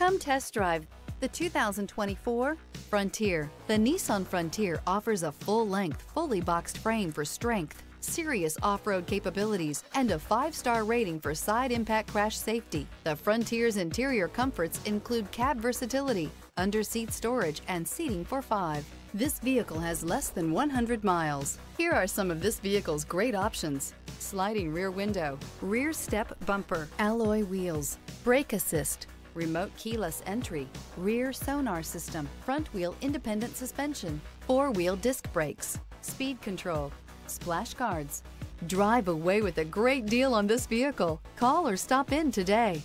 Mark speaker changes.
Speaker 1: Come test drive the 2024 Frontier. The Nissan Frontier offers a full-length, fully boxed frame for strength, serious off-road capabilities, and a five-star rating for side impact crash safety. The Frontier's interior comforts include cab versatility, under-seat storage, and seating for five. This vehicle has less than 100 miles. Here are some of this vehicle's great options. Sliding rear window, rear step bumper, alloy wheels, brake assist, remote keyless entry, rear sonar system, front wheel independent suspension, four wheel disc brakes, speed control, splash guards. Drive away with a great deal on this vehicle. Call or stop in today.